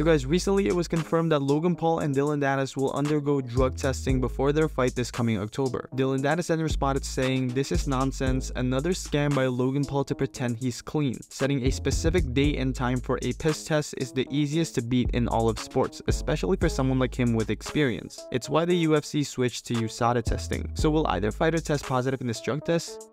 So guys, recently it was confirmed that Logan Paul and Dillon Danis will undergo drug testing before their fight this coming October. Dillon Danis then responded saying, this is nonsense, another scam by Logan Paul to pretend he's clean. Setting a specific date and time for a piss test is the easiest to beat in all of sports, especially for someone like him with experience. It's why the UFC switched to USADA testing. So will either fighter test positive in this drug test?